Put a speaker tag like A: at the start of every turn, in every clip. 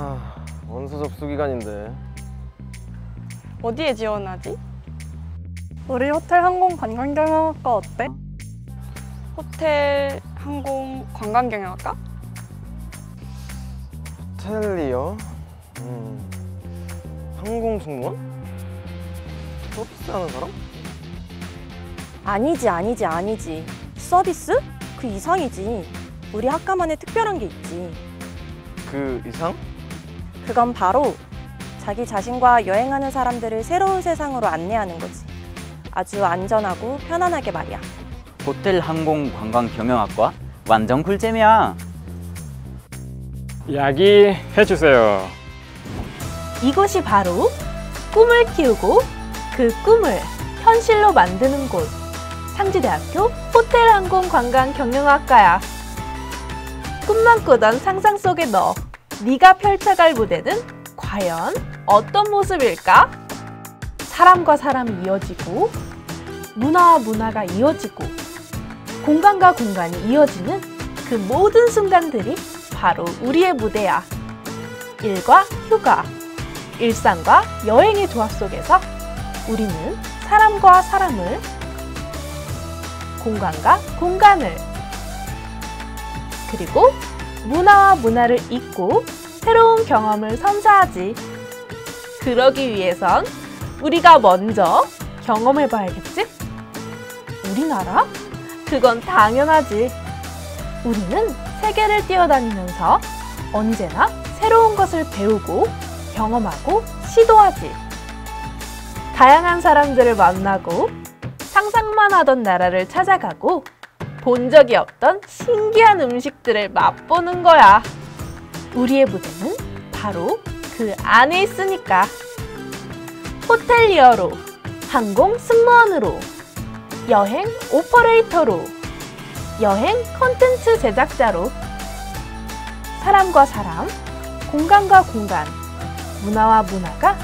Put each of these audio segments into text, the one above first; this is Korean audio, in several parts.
A: 아, 원서 접수 기간인데.
B: 어디에 지원하지?
C: 우리 호텔 항공 관광 경영학과 어때?
B: 호텔, 항공, 관광 경영학과?
A: 호텔리어? 음, 항공 승무원? 서비스 하는 사람?
D: 아니지, 아니지, 아니지. 서비스? 그 이상이지. 우리 학과만의 특별한 게 있지.
A: 그 이상?
D: 그건 바로 자기 자신과 여행하는 사람들을 새로운 세상으로 안내하는 거지. 아주 안전하고 편안하게 말이야.
E: 호텔 항공 관광 경영학과 완전 꿀잼이야.
F: 이야기 해 주세요.
G: 이곳이 바로 꿈을 키우고 그 꿈을 현실로 만드는 곳 상지대학교 호텔 항공 관광 경영학과야 꿈만 꾸던 상상 속에 너 네가 펼쳐갈 무대는 과연 어떤 모습일까? 사람과 사람이 이어지고 문화와 문화가 이어지고 공간과 공간이 이어지는 그 모든 순간들이 바로 우리의 무대야. 일과 휴가, 일상과 여행의 조합 속에서 우리는 사람과 사람을, 공간과 공간을, 그리고 문화와 문화를 잇고 새로운 경험을 선사하지. 그러기 위해선 우리가 먼저 경험해봐야겠지? 우리나라? 그건 당연하지. 우리는 세계를 뛰어다니면서 언제나 새로운 것을 배우고 경험하고 시도하지. 다양한 사람들을 만나고 상상만 하던 나라를 찾아가고 본 적이 없던 신기한 음식들을 맛보는 거야. 우리의 무대는 바로 그 안에 있으니까. 호텔리어로, 항공 승무원으로, 여행 오퍼레이터로, 여행 컨텐츠 제작자로 사람과 사람, 공간과 공간, 문화와 문화가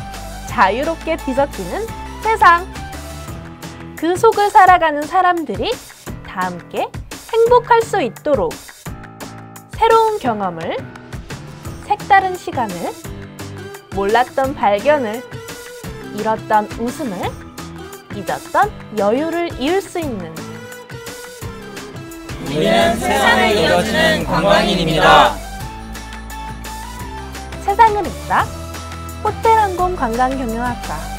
G: 자유롭게 뒤섞이는 세상. 그 속을 살아가는 사람들이 다 함께 행복할 수 있도록 새로운 경험을, 색다른 시간을, 몰랐던 발견을, 잃었던 웃음을, 잊었던 여유를 이룰 수 있는
E: 우리는 세상을 이뤄주는 관광인입니다.
G: 세상을 잇다 호텔항공 관광경영학과